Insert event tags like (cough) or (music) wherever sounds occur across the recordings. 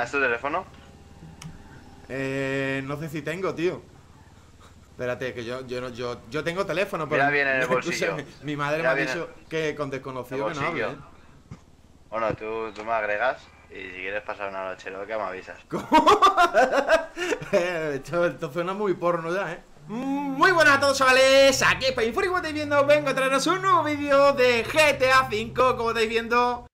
das tu teléfono? Eh, no sé si tengo, tío. Espérate, que yo, yo, yo, yo tengo teléfono, pero. Mira bien en el bolsillo. Mi madre Mira me ha dicho que con desconocido que no hable. bolsillo. Bueno, tú, tú me agregas y si quieres pasar una noche loca me avisas. (laughs) ¿eh? esto, esto suena muy porno ya, ¿eh? Muy buenas a todos chavales, aquí es Painfuri, como estáis viendo, vengo a traeros un nuevo vídeo de GTA V, como estáis viendo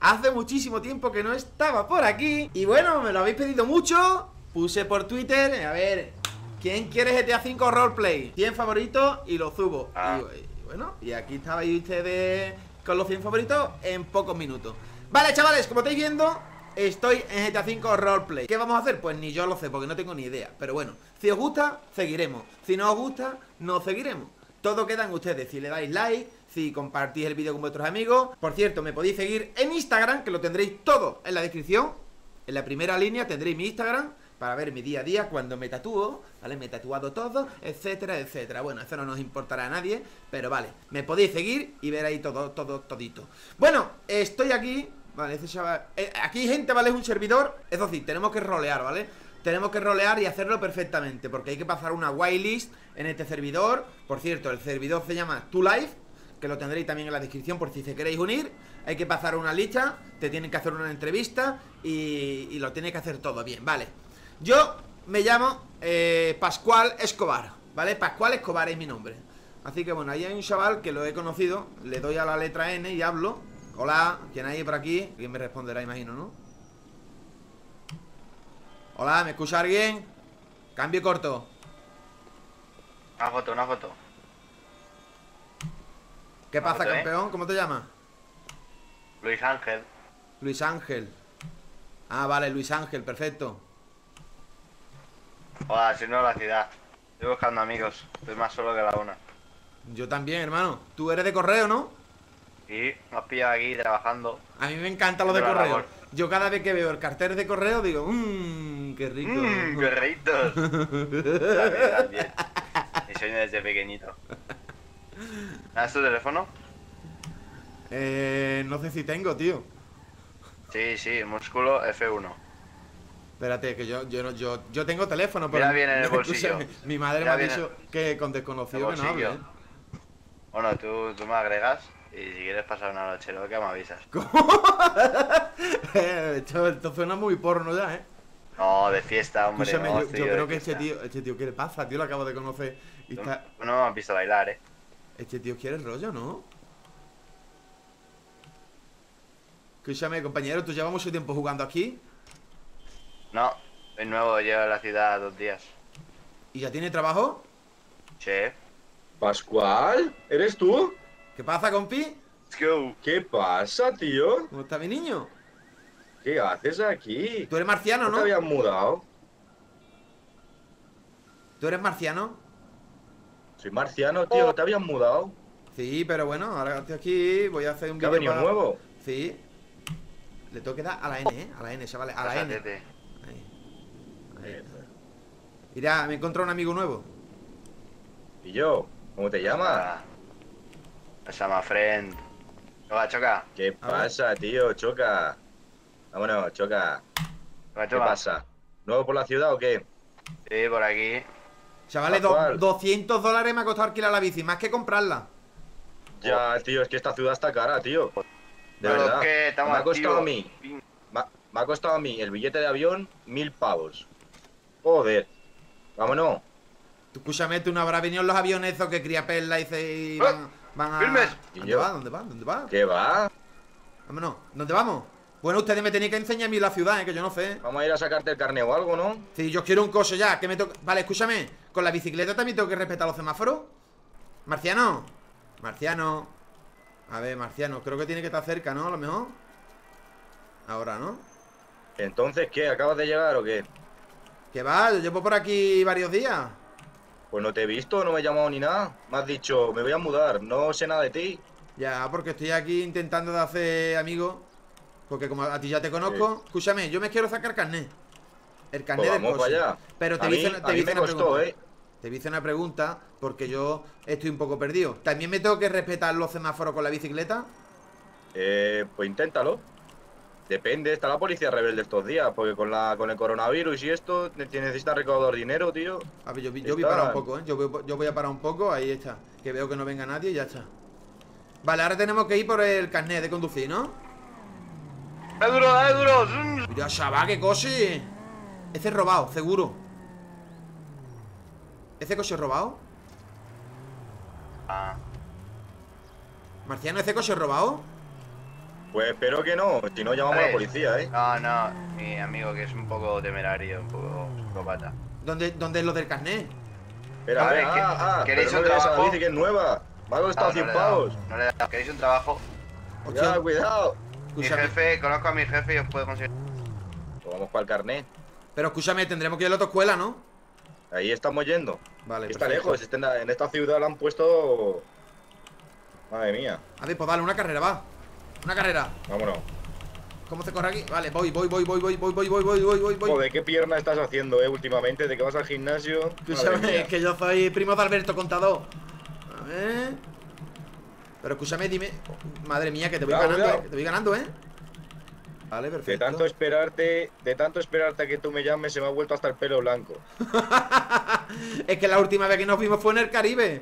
Hace muchísimo tiempo que no estaba por aquí. Y bueno, me lo habéis pedido mucho. Puse por Twitter, a ver ¿Quién quiere GTA V Roleplay? 100 favoritos y lo subo Ah. y, y bueno, y aquí estabais ustedes con los 100 favoritos en pocos minutos. Vale chavales, como estáis viendo Estoy en GTA V Roleplay. ¿Qué vamos a hacer? Pues ni yo lo sé, porque no tengo ni idea. Pero bueno, si os gusta, seguiremos. Si no os gusta, no seguiremos Todo queda en ustedes, si le dais like Si compartís el vídeo con vuestros amigos Por cierto, me podéis seguir en Instagram Que lo tendréis todo en la descripción En la primera línea tendréis mi Instagram para ver mi día a día cuando me tatúo, ¿vale? Me he tatuado todo, etcétera, etcétera. Bueno, eso no nos importará a nadie, pero vale, me podéis seguir y ver ahí todo, todo, todito. Bueno, estoy aquí, vale, ese chaval... eh, aquí, gente, ¿vale? Es un servidor, eso sí, tenemos que rolear, ¿vale? Tenemos que rolear y hacerlo perfectamente, porque hay que pasar una whitelist en este servidor. Por cierto, el servidor se llama Two Life, que lo tendréis también en la descripción por si se queréis unir. Hay que pasar una lista, te tienen que hacer una entrevista y, lo tienes que hacer todo bien, ¿vale? Yo me llamo eh, Pascual Escobar, ¿vale? Pascual Escobar es mi nombre. Así que bueno, ahí hay un chaval que lo he conocido, le doy a la letra N y hablo. Hola, ¿quién hay por aquí? ¿Quién me responderá, imagino, no? Hola, ¿me escucha alguien? Cambio corto. Una foto, una foto. ¿Qué Una pasa, foto, ¿eh? campeón? ¿Cómo te llamas? Luis Ángel. Luis Ángel. Ah, vale, Luis Ángel, perfecto. Hola, nuevo de la ciudad. Estoy buscando amigos. Estoy más solo que la una. Yo también, hermano. Tú eres de correo, ¿no? Y me has pillado aquí trabajando. A mí me encanta lo de correo. labor. Yo cada vez que veo el cartel de correo digo, mmm, qué rico. Mmm. También, también. Desde pequeñito. ¿Das tu teléfono? Eh, no sé si tengo, tío. Sí, sí, músculo F1. Espérate, que yo, yo, no, yo, yo tengo teléfono, pero. Mira bien en el bolsillo. Mi madre Mira me ha dicho que con desconocido que no hable. bolsillo. Bueno, tú, tú me agregas y si quieres pasar una noche loca me avisas. (laughs) (laughs) ¿eh? esto, suena muy porno ya, ¿eh? No, de fiesta, hombre. Escúchame, no, yo, creo que este tío, este tío, ¿qué le pasa? Tío, lo acabo de conocer. Y está, no me has visto bailar, eh. Este tío quiere el rollo, ¿no? Escúchame, compañero, ¿tú llevas mucho tiempo jugando aquí? No, soy nuevo, llevo a la ciudad dos días. ¿Y ya tiene trabajo? Che, Pascual, ¿eres tú? ¿Qué pasa, compi? let's go. ¿Qué pasa, tío? ¿Cómo está mi niño? ¿Qué haces aquí? Tú eres marciano, ¿No ¿no? te habías mudado? ¿Tú eres marciano? Soy marciano, tío, ¿no te habías mudado? Sí, pero bueno, ahora estoy aquí, voy a hacer un ¿Que ha vídeo venido para- nuevo? Sí. Le tengo que dar a la N, ¿eh? A la N, chavales, a la N. Pásatete. Ahí. Ahí. Mira, me he encontrado un amigo nuevo. ¿Y yo? ¿Cómo te llamas? Se llama Friend. Choca, choca. ¿Qué A ver. pasa, tío? Choca. Vámonos, choca. Choca, ¿Qué choca. pasa? ¿Nuevo por la ciudad o qué? Sí, por aquí. Chavales, do- Pascual. 200 dólares me ha costado alquilar la bici, más que comprarla. Ya, tío, es que esta ciudad está cara, tío. De Pero verdad. es que estamos me ha costado a mí. Me ha, me ha costado a mí el billete de avión mil pavos. Joder. Vámonos. Tú escúchame, tú no habrás venido en los aviones esos que cría perla y se y van, van a. ¡Eh! ¡Firmes! ¿Y ¿Dónde va? ¿Dónde va? ¿Dónde va? ¿Qué va? Vámonos. ¿Dónde vamos? Bueno, ustedes me tenéis que enseñar a mí la ciudad, ¿eh? que yo no sé. Vamos a ir a sacarte el carne o algo, ¿no? Si yo quiero un coche ya, que me toca. Vale, escúchame. ¿Con la bicicleta también tengo que respetar los semáforos? Marciano. Marciano. A ver, Marciano, creo que tiene que estar cerca, ¿no? A lo mejor. Ahora, ¿no? Entonces, ¿qué? ¿Acabas de llegar o qué? Que va, yo llevo por aquí varios días. Pues no te he visto, no me he llamado ni nada. Me has dicho, me voy a mudar, no sé nada de ti. Ya, porque estoy aquí intentando de hacer amigos. Porque como a ti ya te conozco, escúchame, yo me quiero sacar carnet. El carnet Pues del vamos coche. para allá. Pero te a hice, mí, te a mí hice me una costó, pregunta. ¿eh? Te hice una pregunta porque yo estoy un poco perdido. ¿También me tengo que respetar los semáforos con la bicicleta? Eh, pues inténtalo. Depende, está la policía rebelde estos días, porque con la con el coronavirus y esto ne- necesita recaudar dinero, tío. A ver, yo, voy a parar un poco, ¿eh? Yo voy, yo voy a parar un poco, ahí está. Que veo que no venga nadie y ya está. Vale, ahora tenemos que ir por el carnet de conducir, ¿no? ¡Dale duro, dale duro! Mira, chaval, qué coche. Ese es robado, seguro. ¿Ese coche es robado? Ah, Marciano, ¿ese coche es robado? Pues espero que no, si no llamamos a la policía, ¿eh? no, no, mi amigo que es un poco temerario, un poco psicópata. ¿Dónde, dónde es lo del carnet? Espera, A ver, ah, ¿qué- ah, no un a la trabajo? bici que es nueva. Me ha costado No, 100 no le he dado, pavos. No le he dado. ¿Queréis un trabajo? Ya, Hostia, Mi escúchame. jefe, conozco a mi jefe y os puedo conseguir. Pues vamos para el carnet. Pero escúchame, tendremos que ir a la autoescuela, ¿no? Ahí estamos yendo. Vale, Está perfecto. lejos, en, la- en esta ciudad la han puesto. Madre mía, A ver, pues dale, una carrera, va. Una carrera. vámonos. ¿Cómo se corre aquí? Vale, voy, voy, voy, voy, voy, voy, voy, voy, voy, voy, voy, voy. Joder, ¿qué pierna estás haciendo, eh, últimamente? ¿De que vas al gimnasio? Madre Escúchame, mía. es que yo soy primo de Alberto Contador. A ver. Pero escúchame, dime. Madre mía, que te voy ganando, eh. te voy ganando, eh. Vale, De perfecto. tanto esperarte, de tanto esperarte a que tú me llames, se me ha vuelto hasta el pelo blanco. (laughs) es que la última vez que nos vimos fue en el Caribe.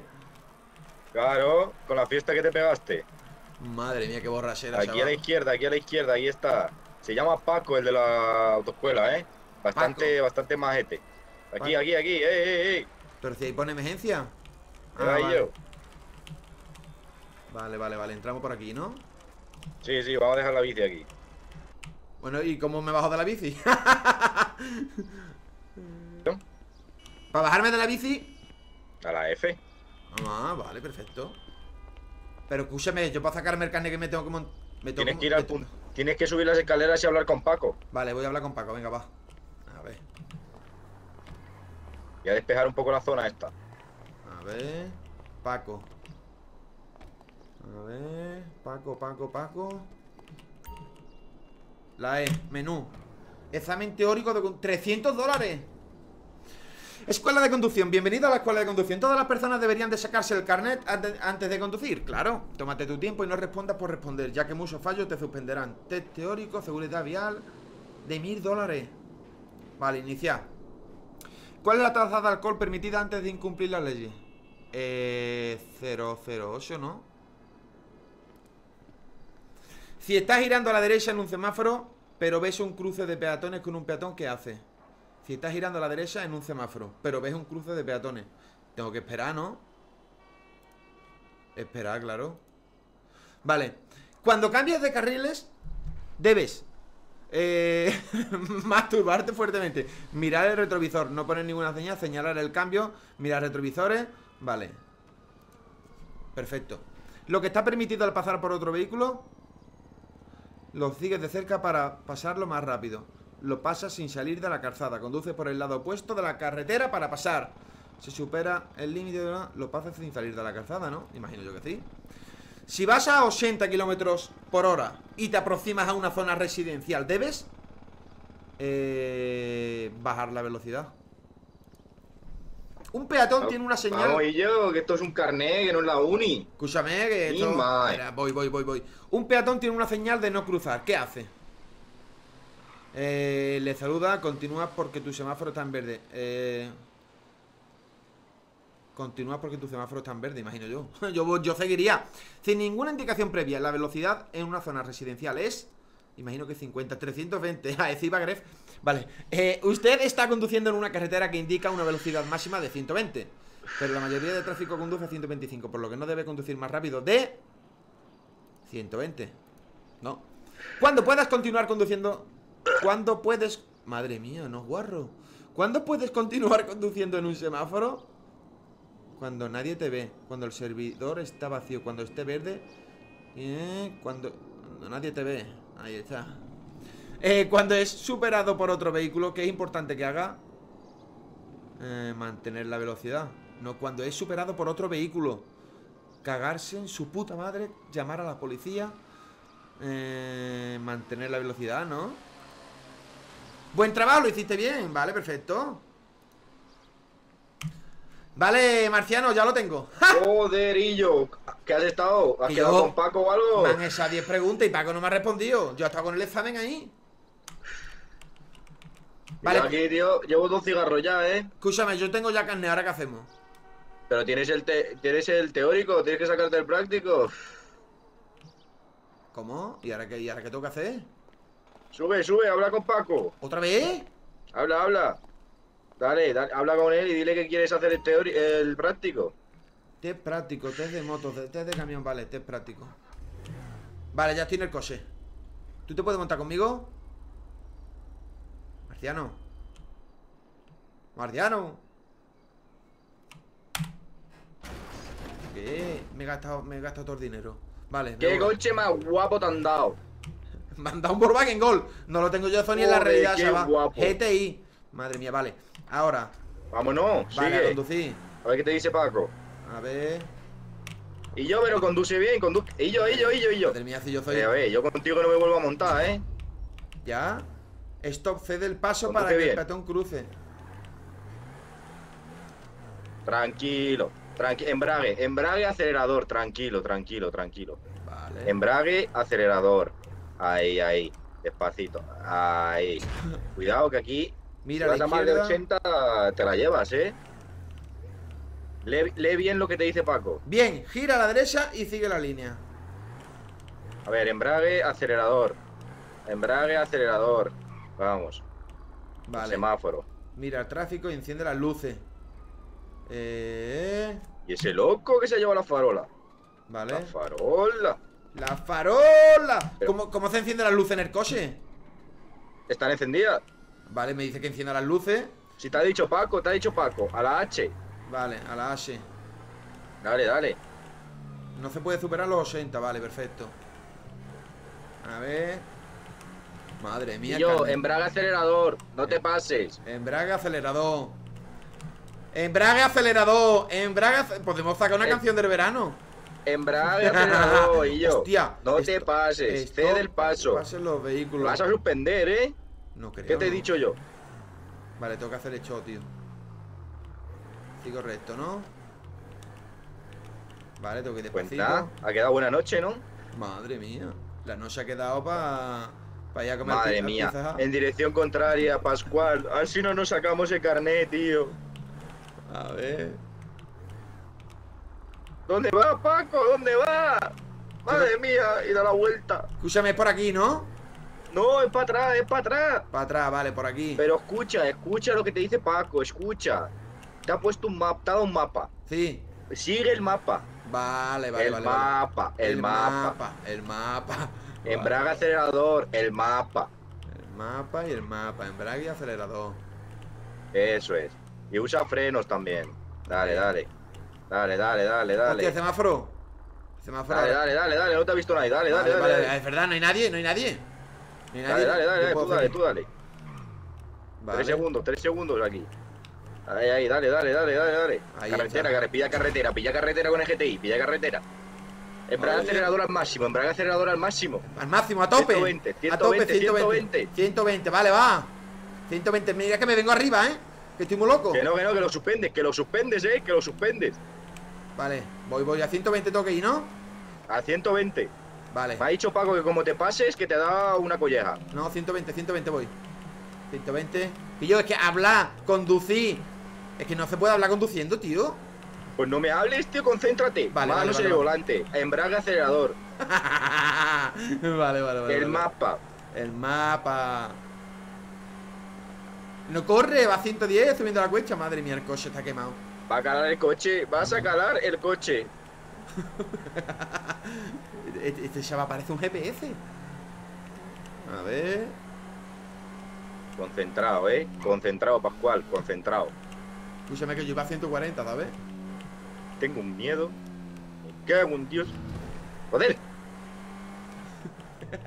Claro, con la fiesta que te pegaste. Madre mía, qué borrachera, Aquí a la izquierda, aquí a la izquierda, ahí está. Se llama Paco, el de la autoescuela, ¿eh? Bastante, Paco. bastante majete. Aquí, Paco. aquí, aquí, eh, eh, eh. Pero si ahí pone emergencia. Ah, ahí vale. yo. Vale, vale, vale. Entramos por aquí, ¿no? Sí, sí, vamos a dejar la bici aquí. Bueno, ¿y cómo me bajo de la bici? ¿No? Para bajarme de la bici. A la F. Ah, vale, perfecto. Pero escúchame, yo para sacarme el carnet que me tengo que mon- me tengo Tienes que ir al punto. Tienes que subir las escaleras y hablar con Paco. Vale, voy a hablar con Paco, venga, va. A ver, Y a despejar un poco la zona esta. a ver. Paco. A ver. Paco, Paco, Paco. La E, menú. Examen teórico de con- 300 dólares. Escuela de conducción, bienvenido a la escuela de conducción. Todas las personas deberían de sacarse el carnet ante- antes de conducir. Claro, tómate tu tiempo y no respondas por responder, ya que muchos fallos te suspenderán. Test teórico, seguridad vial de mil dólares. Vale, iniciar. ¿Cuál es la tasa de alcohol permitida antes de incumplir las leyes? Eh, 008, ¿no? Si estás girando a la derecha en un semáforo, pero ves un cruce de peatones con un peatón, ¿qué haces? Si estás girando a la derecha en un semáforo, pero ves un cruce de peatones, tengo que esperar, ¿no? Esperar, claro. Vale. Cuando cambias de carriles, debes eh, (laughs) masturbarte fuertemente. Mirar el retrovisor, no poner ninguna señal, señalar el cambio, mirar retrovisores. Vale. Perfecto. Lo que está permitido al pasar por otro vehículo, lo sigues de cerca para pasarlo más rápido. Lo pasas sin salir de la calzada. Conduce por el lado opuesto de la carretera para pasar. Si supera el límite de la... Lo pasas sin salir de la calzada, ¿no? Imagino yo que sí. Si vas a 80 kilómetros por hora y te aproximas a una zona residencial, debes eh, bajar la velocidad. Un peatón tiene una señal. Vamos, y yo, que esto es un carnet, que no es la uni. Escúchame, que esto... voy, voy, voy, voy. Un peatón tiene una señal de no cruzar. ¿Qué hace? Eh, le saluda, continúa porque tu semáforo está en verde. Eh, continúa porque tu semáforo está en verde, imagino yo. (laughs) yo. Yo seguiría. Sin ninguna indicación previa, la velocidad en una zona residencial es... Imagino que 50, 320. (laughs) Ah, es Gref. Vale. Eh, usted está conduciendo en una carretera que indica una velocidad máxima de 120. Pero la mayoría de tráfico conduce a 125, por lo que no debe conducir más rápido de 120. No. Cuando puedas continuar conduciendo. ¿Cuándo puedes. Madre mía, no guarro. ¿Cuándo puedes continuar conduciendo en un semáforo? Cuando nadie te ve. Cuando el servidor está vacío. Cuando esté verde. Eh, cuando, cuando nadie te ve. Ahí está. Eh, cuando es superado por otro vehículo, ¿qué es importante que haga? Eh, mantener la velocidad. No, cuando es superado por otro vehículo. Cagarse en su puta madre, llamar a la policía. Eh, mantener la velocidad, ¿no? Buen trabajo, lo hiciste bien. Vale, perfecto. Vale, Marciano, ya lo tengo. (laughs) Joderillo. ¿Qué has estado? ¿Has Que quedado yo- con Paco o algo? Me han hecho 10 preguntas y Paco no me ha respondido. Yo he estado con el examen ahí. Vale. Vale, aquí, tío, llevo dos cigarros ya, ¿eh? escúchame, yo tengo ya carne, ¿ahora qué hacemos? Pero tienes el, te- tienes el teórico, tienes que sacarte el práctico. ¿Cómo? ¿Y ahora qué, y ahora qué tengo que hacer? Sube, sube, habla con Paco. ¿Otra vez? Habla, habla. Dale, dale, habla con él y dile que quieres hacer el, teori- el práctico. Test práctico, test de motos, test de camión, vale, test práctico. Vale, ya estoy en el coche. ¿Tú te puedes montar conmigo? Marciano. Marciano. ¿Qué? Me he gastado, me he gastado todo el dinero. Vale, ¿Qué coche más guapo te han dado? (laughs) Me han dado un Volkswagen Gol. No lo tengo yo Sony en la realidad, chaval. GTI. Madre mía, vale. Ahora, Vámonos, vale, a sigue. conducir. A ver qué te dice Paco. A ver. Y yo, pero conduce bien, conduce. Y yo, y yo, y yo, y yo. Madre mía, si yo soy. Eh, a ver, yo contigo no me vuelvo a montar, ¿eh? Ya. Stop, cede el paso Conduce para que bien. el peatón cruce. Tranquilo. Tranqui embrague, embrague, acelerador. Tranquilo, tranquilo, tranquilo. Vale. Embrague, acelerador. Ahí, ahí. Despacito. Ahí. Cuidado que aquí. Mira si a la vas a más de izquierda. 80, te la llevas, ¿eh? Lee, lee bien lo que te dice Paco. Bien, gira a la derecha y sigue la línea. A ver, embrague, acelerador. Embrague, acelerador. Vamos. Vale. Semáforo. Mira el tráfico y enciende las luces. Eh. ¿Y ese loco que se lleva la farola? Vale. La farola. La farola. Pero- ¿Cómo, ¿Cómo se enciende las luces en el coche? ¿Están encendidas? Vale, me dice que encienda las luces. Si te ha dicho Paco, te ha dicho Paco. A la H. Vale, a la H. Dale, dale. No se puede superar los 80, vale, perfecto. A ver. Madre mía, yo, embrague, acelerador. No te pases. Embrague acelerador. Embrague acelerador. Embrague Podemos sacar una Eh. canción del verano. Embrague, acelerador. (laughs) Y yo. Hostia, no te pases. Cede el paso. Pasen los vehículos. Vas a suspender, ¿eh? No creo. ¿Qué te he dicho yo? Vale, tengo que hacer el show, tío. Sigo recto, ¿no? Vale, tengo que ir Pues despacito. nada, ha quedado buena noche, ¿no? Madre mía. La noche ha quedado para pa ir a comer Madre mía. Pizza. En dirección contraria, Pascual. A ver si no nos sacamos el carnet, tío. A ver. ¿Dónde va, Paco? ¿Dónde va? Madre mía, y da la vuelta. Escúchame, es por aquí, ¿no? No, es para atrás, es para atrás. Para atrás, vale, por aquí. Pero escucha, escucha lo que te dice Paco, escucha. Te ha puesto un mapa, te ha dado un mapa. Sí. Sigue el mapa. Vale, vale, el vale. vale. mapa, el, mapa. El mapa. Embrague acelerador, el mapa. El mapa y el mapa. Embrague y acelerador. Eso es. Y usa frenos también. Dale, dale. Dale, dale, dale, Hostia, dale. semáforo. Semáforo. Dale, dale, dale, dale, no te ha visto nadie. Dale, dale, Vale, dale. vale, Dale, Es verdad, no hay nadie, no hay nadie. Dale, dale, dale, puedo tú dale, tú dale. Vale. Tres segundos, tres segundos aquí. Ahí, ahí, dale, dale, dale, dale, dale. Ahí carretera, carre- pilla carretera, pilla carretera con el GTI, pilla carretera. Embrague acelerador al máximo, embrague acelerador al máximo. Al máximo, a tope. 120, a tope, 120, 120. 120, vale, va. 120, mira que me vengo arriba, ¿eh? Que estoy muy loco. Que no, que no, que lo suspendes, que lo suspendes, eh, que lo suspendes. Vale, voy, voy. A 120 tengo que ir, ¿no? A 120. Vale. Me ha dicho Paco que como te pases, que te da una colleja. No, 120, 120 voy. 120. Y yo, es que hablar, conducir. Es que no se puede hablar conduciendo, tío. Pues no me hables, tío, concéntrate. Vale, Manos vale, en vale, el vale. volante. Embrague acelerador. (laughs) vale, vale, vale. el mapa. El mapa. No corre, va a 110 subiendo la cuesta. Madre mía, el coche está quemado. Va a calar el coche. Vas a calar el coche. (laughs) Este, este chaval parece un GPS. A ver. Concentrado, eh. Concentrado, Pascual. Concentrado. Escúchame que yo iba a 140, ¿sabes? Tengo un miedo. Me cago en Dios. Joder. (laughs)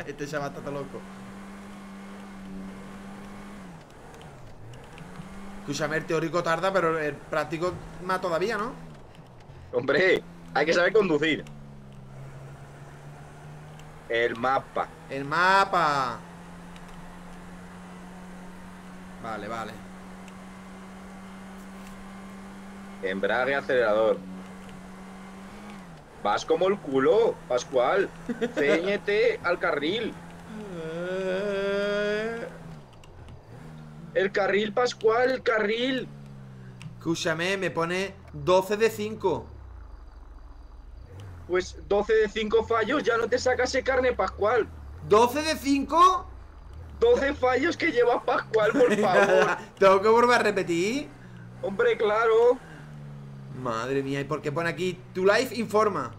Este chaval está todo loco. Escúchame, el teórico tarda, pero el práctico más todavía, ¿no? Hombre, hay que saber conducir. El mapa. El mapa. Vale, vale. Embrague, acelerador. Vas como el culo, Pascual. (laughs) Ceñete al carril. El carril, Pascual, el carril. Escúchame, me pone 12 de 5. Pues 12 de 5 fallos, ya no te sacas ese carne, Pascual. ¿12 de 5? 12 fallos que lleva Pascual, por (laughs) favor. ¿Tengo que volver a repetir? Hombre, claro. Madre mía, ¿y por qué pone aquí Tu Life informa?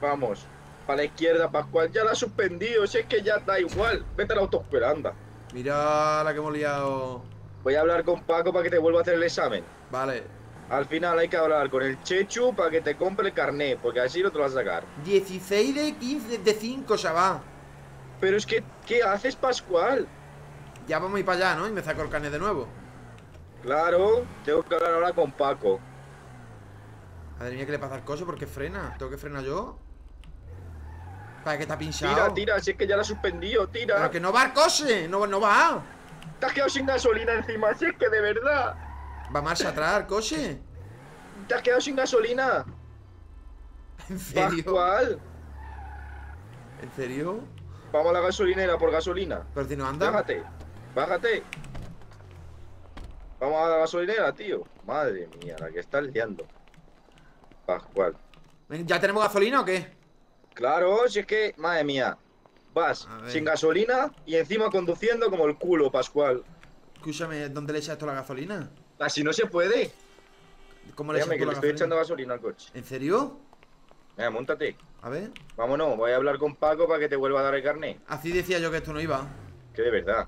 Vamos, para la izquierda, Pascual. Ya la ha suspendido, si es que ya da igual. Vete a la autoesperanda. Mira la que hemos liado. Voy a hablar con Paco para que te vuelva a hacer el examen. Vale. Al final hay que hablar con el Chechu para que te compre el carnet, porque así no te lo vas a sacar. 16 de 15 de 5, chaval. Pero es que, ¿qué haces, Pascual? Ya vamos a ir para allá, ¿no? Y me saco el carnet de nuevo. Claro, tengo que hablar ahora con Paco. Madre mía, ¿qué le pasa al coche? ¿Por qué frena? ¿Tengo que frenar yo? ¿Para qué está pinchado? Tira, tira, si es que ya la ha suspendido, tira. Pero que no va el coche, no, no va. Te has quedado sin gasolina encima, si es que de verdad. Va marcha atrás coche. Te has quedado sin gasolina. ¿En serio? Pascual, ¿En serio? vamos a la gasolinera por gasolina. Pero si no anda. Bájate, bájate. Vamos a la gasolinera, tío. Madre mía, la que estás liando. Pascual. ¿Ya tenemos gasolina o qué? Claro, si es que, madre mía. Vas sin gasolina y encima conduciendo como el culo, Pascual. Escúchame, ¿dónde le echas esto la gasolina? Así no se puede. ¿Cómo le Déjame que le estoy gasolina? echando gasolina al coche. ¿En serio? Venga, montate. A ver. Vámonos, voy a hablar con Paco para que te vuelva a dar el carnet. Así decía yo que esto no iba. Que de verdad.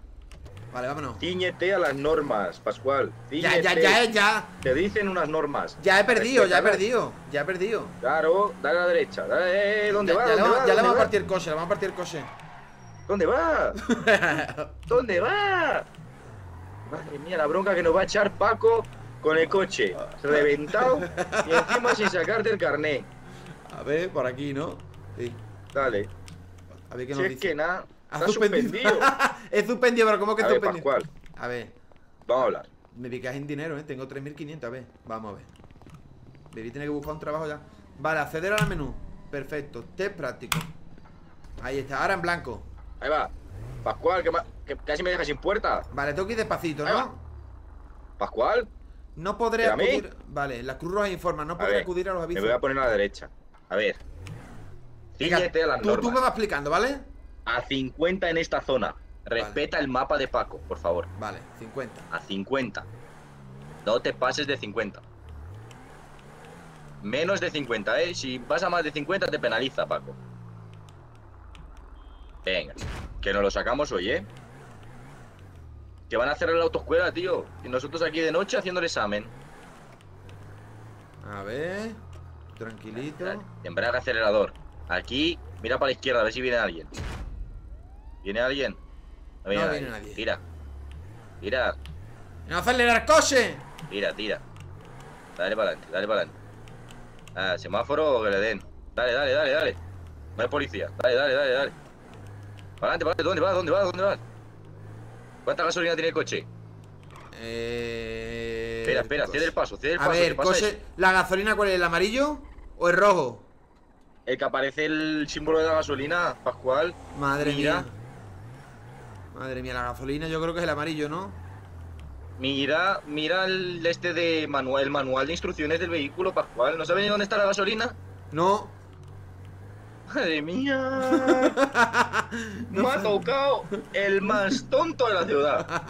Vale, vámonos. Ciñete a las normas, Pascual. Ya, ya, ya, ya. Te dicen unas normas. Ya he perdido, ya he perdido. Ya he perdido. Claro, dale a la derecha. Dale, eh, ¿Dónde ya, va? ya ¿Dónde va? ya le ¿Dónde vamos a partir el coche, le vamos a partir el coche. ¿Dónde va? (laughs) ¿Dónde va? Madre mía, la bronca que nos va a echar Paco con el coche reventado y encima sin sacarte el carné. A ver, por aquí, ¿no? Sí. Dale. A ver qué Si nos es dice. que nada, está suspendido. (laughs) es suspendido, pero ¿cómo que A ver, suspendido? Pascual, A ver, vamos a hablar. me picas en dinero, ¿eh? Tengo 3.500, a ver. Vamos a ver. Baby tiene que buscar un trabajo ya. Vale, acceder al menú. Perfecto. Test práctico. Ahí está, ahora en blanco. Ahí va. Pascual, que, casi me deja sin puerta. Vale, tengo que ir despacito, ¿no? Pascual, No podré ¿Y a mí? acudir. Vale, la Cruz Roja informa, no podré ver, acudir a los me avisos. voy a poner a la derecha. A ver. Cíñete a las tú, tú me vas explicando, ¿vale? A 50 en esta zona. Respeta el mapa de Paco, por favor. Vale, 50. A 50. No te pases de 50. Menos de 50, ¿eh? Si vas a más de 50 te penaliza, Paco. Venga, que nos lo sacamos hoy, ¿eh? Que van a cerrar la autoescuela, tío. Y nosotros aquí de noche haciendo el examen. A ver. Tranquilito. Embrague acelerador. Aquí, mira para la izquierda, a ver si viene alguien. ¿Viene alguien? No viene nadie. Tira. Tira, ¡No acelerar coche! tira, tira. Dale para adelante, dale para adelante. Ah, semáforo que le den. Dale, dale, dale, dale. No hay policía. Dale, dale, dale, dale. Para adelante, para adelante. ¿Dónde vas? ¿Dónde vas? ¿Dónde vas? ¿Cuánta gasolina tiene el coche? Eh... Espera, espera, cede el paso, cede el A paso. ¿qué ver, coche. ¿La gasolina cuál es? ¿El amarillo o el rojo? El que aparece el símbolo de la gasolina, Pascual. Madre Mira. mía. Madre mía, la gasolina yo creo que es el amarillo, ¿no? Mira, mira el este de manual, el manual de instrucciones del vehículo, Pascual. ¿No sabes ni dónde está la gasolina? No. Madre mía. Me ha tocado el más tonto de la ciudad.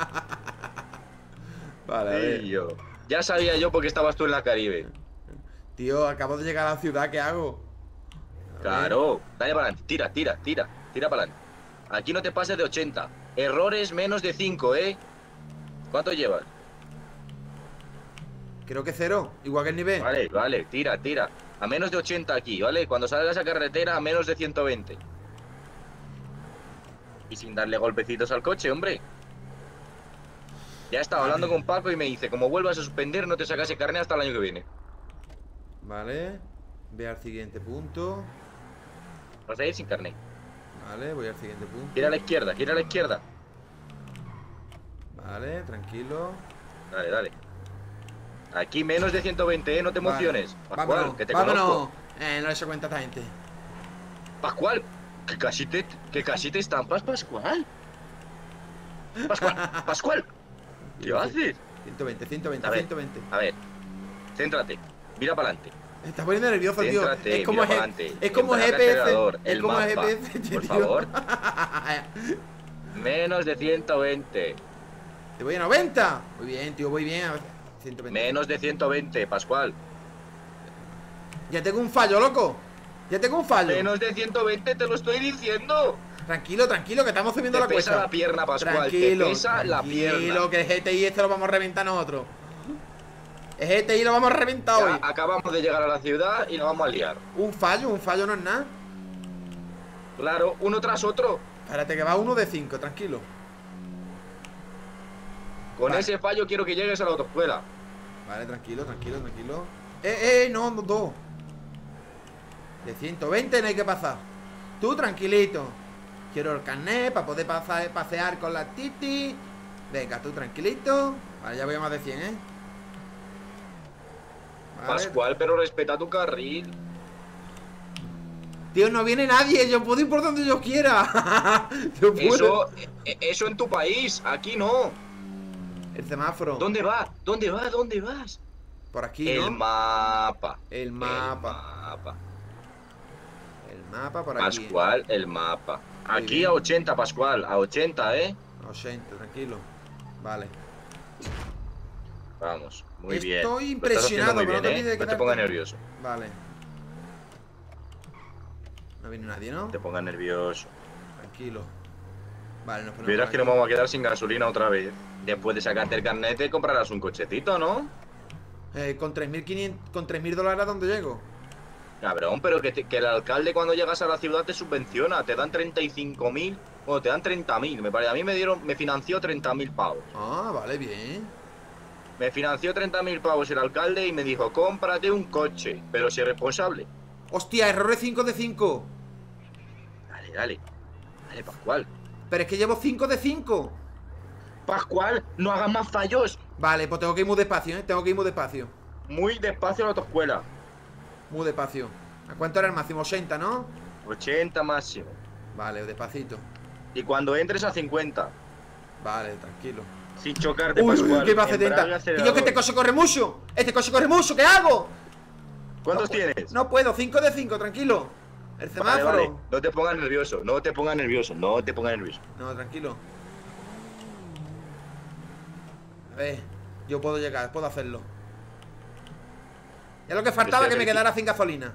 Vale. Tío. Ya sabía yo por qué estabas tú en la Caribe. Tío, acabo de llegar a la ciudad, ¿qué hago? A ver. Claro. Dale para adelante. Tira, tira, tira. Tira para adelante. Aquí no te pases de 80. Errores menos de 5, ¿eh? ¿Cuánto llevas? Creo que cero, igual que el nivel. Vale, vale. Tira, tira. A menos de 80 aquí, ¿vale? Cuando salgas a carretera, a menos de 120. Y sin darle golpecitos al coche, hombre. Ya estaba hablando con Paco y me dice, como vuelvas a suspender, no te sacas el carnet hasta el año que viene. Vale. Ve al siguiente punto. Vas a ir sin carnet. Vale, voy al siguiente punto. Gira a la izquierda, gira a la izquierda. Vale, tranquilo. Dale, dale. Aquí menos de 120, ¿eh? No te Vale. emociones. Pascual, Vámonos, que te vámonos. conozco. Eh, no le cuenta a esta gente. Pascual, que casi te, que casi te estampas, Pascual. Pascual, (laughs) Pascual. ¿Qué haces? 120, 120, A ver. 120. A ver, céntrate, mira para adelante. Me estás poniendo nervioso, tío. Céntrate, Es como, mira es como GPS. Es como GPS, por tío. favor. (laughs) Menos de 120. Te voy a 90. Muy bien, tío, voy bien. A ver, 120. Menos de 120, Pascual. Ya tengo un fallo, loco. Ya tengo un fallo. Menos de 120, te lo estoy diciendo. Tranquilo, tranquilo, que estamos subiendo Te la pesa cuesta. la pierna, Pascual. Tranquilo, te pesa la tranquilo, pierna. que el GTI este lo vamos a reventar nosotros. El GTI lo vamos a reventar Ya hoy. acabamos de llegar a la ciudad y nos vamos a liar. Un fallo, un fallo no es nada. Claro, uno tras otro. Espérate que va uno de cinco, tranquilo. Con Vale. ese fallo quiero que llegues a la autoescuela. Vale, tranquilo, tranquilo, tranquilo. Eh, eh, no, no, dos. De 120 no hay que pasar. Tú tranquilito. Quiero el carnet para poder pasar, pasear con la Titi. Venga, tú tranquilito. Vale, ya voy a más de 100, ¿eh? Vale. Pascual, pero respeta tu carril. Tío, no viene nadie. Yo puedo ir por donde yo quiera. (laughs) yo puedo. Eso, e- eso en tu país, aquí no. El semáforo. ¿Dónde vas? ¿Dónde vas? ¿Dónde vas? Por aquí, El ¿no? mapa. El mapa. El mapa. El mapa por aquí. Pascual, el mapa. Aquí bien. a 80, Pascual, a 80, ¿eh? 80, tranquilo. Vale. Vamos, muy Estoy bien. Estás impresionado, pero no te ¿eh? No te pongas nervioso. Vale. No viene nadie, ¿no? No te pongas nervioso. Tranquilo. Vale, nos ponemos Verás que nos vamos a quedar sin gasolina otra vez. Después de sacarte el carnet, te comprarás un cochecito, ¿no? Eh, con 3.500 con 3.000 dólares, ¿a dónde llego? Cabrón, pero que, te- que el alcalde cuando llegas a la ciudad te subvenciona, te dan 35.000, bueno, te dan 30.000, me parece. A mí me dieron, me financió 30.000 pavos. Ah, vale, bien. Me financió 30.000 pavos el alcalde y me dijo, cómprate un coche, pero es responsable. Hostia, errores 5 de 5. Dale, dale. Dale, Pascual. Pero es que llevo 5 de 5. Pascual, no hagas más fallos. Vale, pues tengo que ir muy despacio, ¿eh? Tengo que ir muy despacio. Muy despacio a la autoescuela. Muy despacio. ¿A cuánto era el máximo? 80, ¿no? 80 máximo. Vale, despacito. Y cuando entres a 50, Vale, tranquilo. sin chocarte, Uy, Pascual. que va a embrague, 70. Y yo que este coche corre mucho. Este coche corre mucho, ¿qué hago? ¿Cuántos No, tienes? No puedo, 5 de 5, tranquilo. El semáforo. vale. No te pongas nervioso, no te pongas nervioso, no te pongas nervioso. No, tranquilo. A ver, yo puedo llegar, puedo hacerlo. Ya lo que faltaba que me quedara sin gasolina.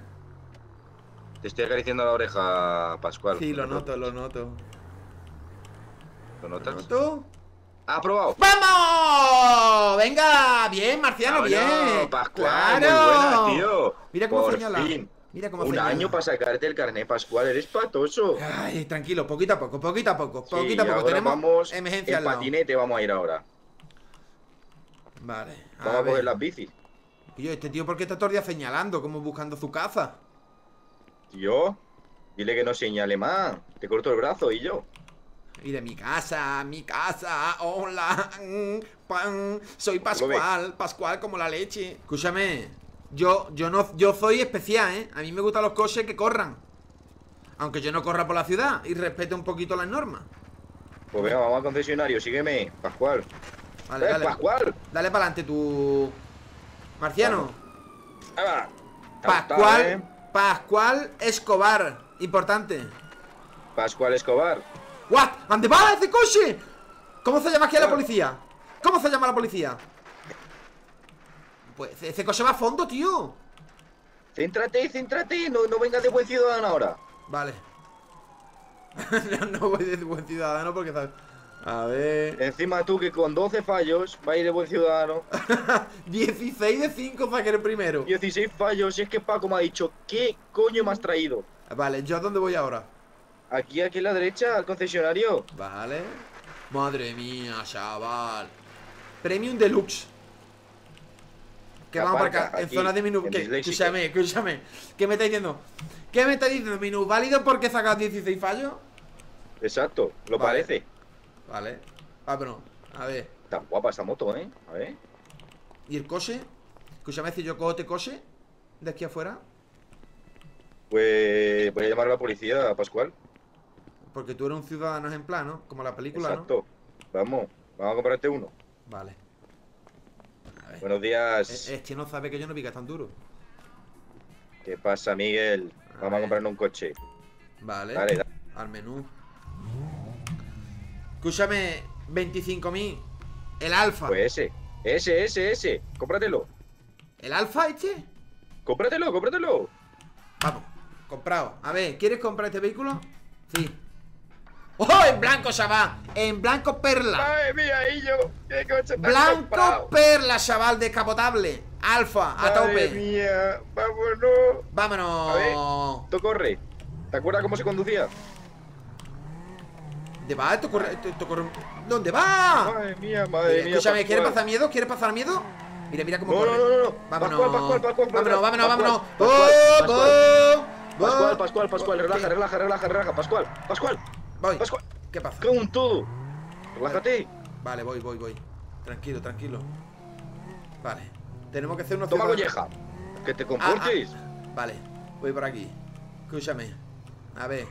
Te estoy acariciando la oreja, Pascual. Sí, lo noto, lo noto. ¿Lo ¿Lo notas? noto? ¿Ha probado? ¡Vamos! ¡Venga! Bien, Marciano, bien. Pascual, ¡Claro! muy buena, tío. Mira cómo Por señala. fin. Mira cómo Un año para sacarte el carnet, Pascual, eres patoso. Ay, tranquilo, poquito a poco, poquito a poco, Sí, poquito a poco. Tenemos vamos emergencia en patinete vamos a ir ahora. Vale. Vamos a, coger las bicis. Tío, este tío, ¿por qué está todo el día señalando? Como buscando su caza. Yo, dile que no señale más. Te corto el brazo y yo. Y de mi casa, mi casa, hola, mm, pan, soy Pascual, Pascual como la leche. Escúchame, yo, yo no, yo soy especial, ¿eh? A mí me gustan los coches que corran. Aunque yo no corra por la ciudad y respete un poquito las normas. Pues venga, vamos al concesionario, sígueme, Pascual. Vale, ¡Eh, dale. Pascual! Dale para adelante tu. Marciano. Pascual. ¿eh? Pascual Escobar. Importante. Pascual Escobar. ¿What? ¿Dónde va ese coche? ¿Cómo se llama aquí a la policía? ¿Cómo se llama la policía? Pues ese coche va a fondo, tío. Céntrate, céntrate, no, no vengas de buen ciudadano ahora. Vale. (laughs) no, no voy de buen ciudadano porque sabes. A ver. Encima tú que con 12 fallos va a ir de buen ciudadano. (laughs) 16 de 5 saqué el primero. 16 fallos, y es que Paco me ha dicho, ¿qué coño me has traído? Vale, ¿yo a dónde voy ahora? Aquí, aquí a la derecha, al concesionario. Vale. Madre mía, chaval. Premium Deluxe. Que vamos para Aparca acá, en aquí, zona de menú. disléxico. Escúchame, escúchame. ¿Qué me está diciendo? ¿Qué me está diciendo? ¿Menú válido porque sacas 16 fallos? Exacto, lo Vale. parece. Vale. Ah, pero, a ver. Tan guapa esta moto, ¿eh? A ver. ¿Y el coche? Escúchame, si yo cojo este coche de aquí afuera, Pues voy a llamar a la policía, a Pascual. porque tú eres un ciudadano ejemplar, ¿no? Como la película, ¿no? Exacto. Vamos, vamos a comprarte uno. Vale. Buenos días. Eh, Este no sabe que yo no pica tan duro. ¿Qué pasa, Miguel? A Vamos a comprarnos un coche. Vale. Dale, dale. Al menú. Escúchame, 25.000. El alfa. Pues ese, ese, ese, ese. Cómpratelo. ¿El alfa este? Cómpratelo, cómpratelo. Vamos, comprado. A ver, ¿quieres comprar este vehículo? Sí. ¡Oh! En blanco, chaval. En blanco perla. Madre mía, y yo. ¿Qué coche Blanco comprado? perla, chaval, descapotable. Alfa, a Madre tope. mía, vámonos. Vámonos. Esto corre. ¿Te acuerdas cómo se conducía? ¿Dónde va? Esto corre, ¿Dónde va? Madre mía, madre mía. escúchame, ¿quieres Pascual. pasar miedo? ¿Quieres pasar miedo? Mira, mira cómo No, corre. no, no, no. Vámonos. Pascual, Pascual, Pascual, vámonos, vámonos, vámonos. Pascual, ¡Oh, Pascual, oh, Pascual, oh! Pascual, Pascual, ¿Qué? relaja, relaja, relaja, relaja. Pascual, Pascual, Voy. Pascual. ¿Qué pasa? Cago en todo. Relájate. Vale, voy, voy, voy. Tranquilo, tranquilo. Vale. Tenemos que hacer unos Toma colleja. Que te Ah, comportes. ah, Vale, voy por aquí. Escúchame. A ver.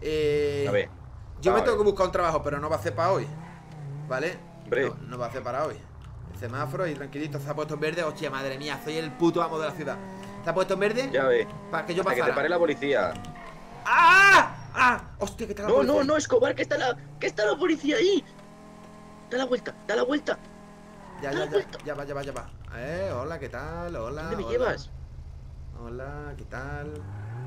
Eh, A ver. Yo me tengo que buscar un trabajo, pero no va a ser para hoy. ¿Vale? No, no va a ser para hoy. El semáforo y tranquilito, se ha puesto en verde. Hostia, madre mía, soy el puto amo de la ciudad. ¿Se ha puesto en verde? Ya ves. Para que yo Hasta que te pasara. pare la policía. ¡Ah! ¡Ah! ¡Hostia, que está la No, policía no, ahí! no, Escobar, que está la, que está la policía ahí. Da la vuelta, da la vuelta. Ya, ya, ya, ya va, ya va, ya va. Eh, hola, ¿qué tal? Hola. ¿Dónde me hola. llevas? Hola, ¿qué tal?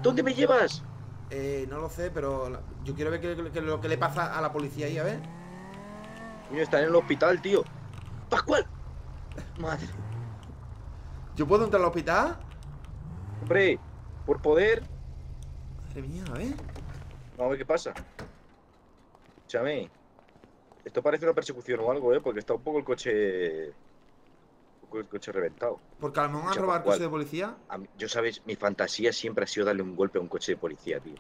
¿Dónde me llevas? Eh, no lo sé, pero yo quiero ver qué, qué- qué- lo que le pasa a la policía ahí, a ver. Coño, está en el hospital, tío. Pascual. Madre. ¿Yo puedo entrar al hospital? Hombre, por poder. Madre mía, a ver. Vamos a ver qué pasa. Escúchame. Esto parece una persecución o algo, ¿eh? Porque está un poco el coche. Un poco el coche reventado. A Escucha, robado el Pascual. coche de policía A mí- yo, sabes, mi fantasía siempre ha sido darle un golpe a un coche de policía, tío.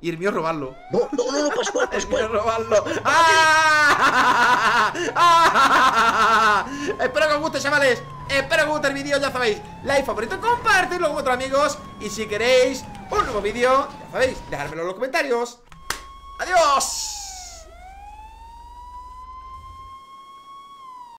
y el mío robarlo. No, no, no, no, Pascual, (laughs) El mío Pascual. robarlo. ¡Ah! ¡Ah! (laughs) Espero que os guste, chavales. Espero que os guste el vídeo, ya sabéis. Like, favorito, compartirlo con vuestros amigos. Y si queréis un nuevo vídeo, ya sabéis, dejármelo en los comentarios. ¡Adiós!